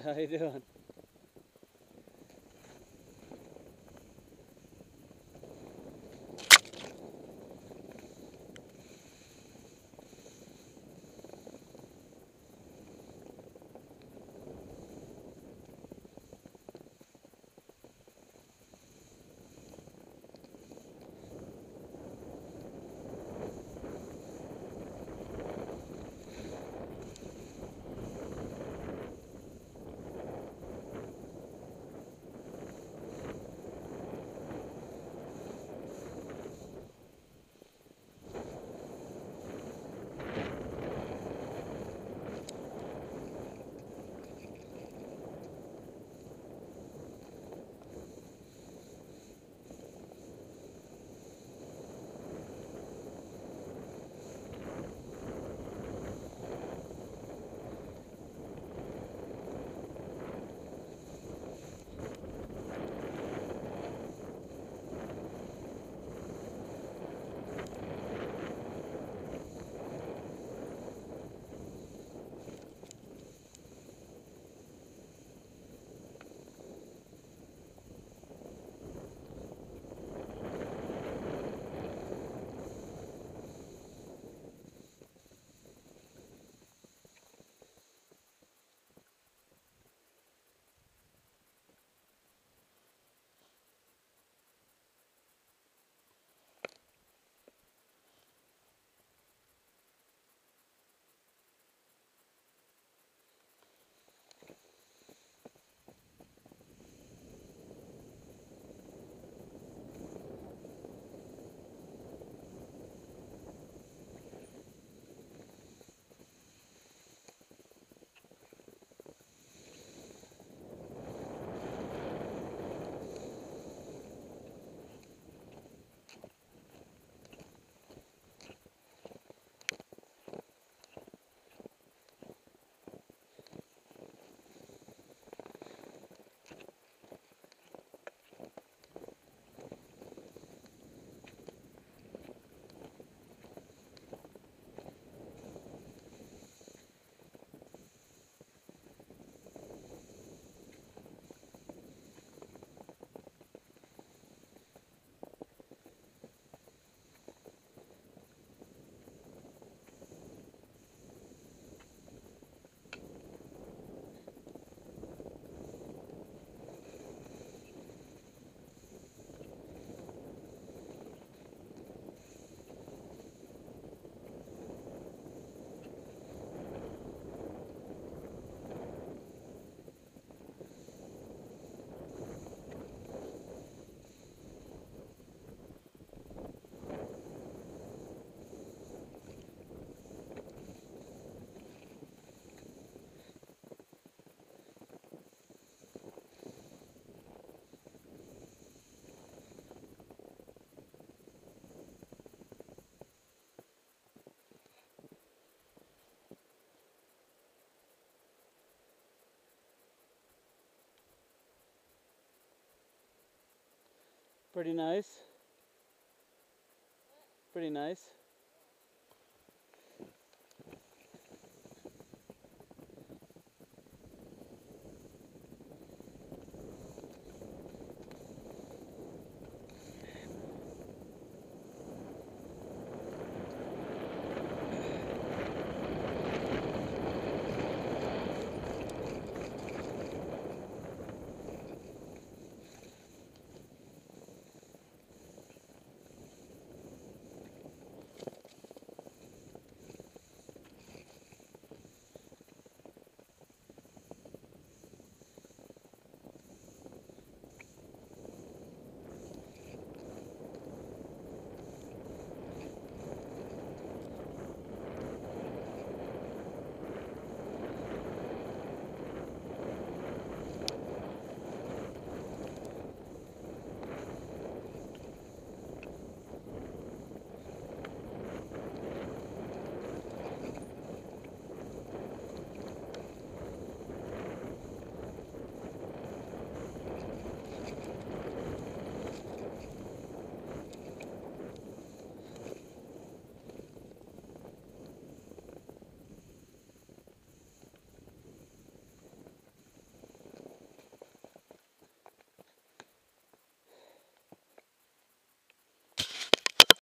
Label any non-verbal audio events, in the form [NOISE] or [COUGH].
[LAUGHS] How you doing? Pretty nice. Pretty nice.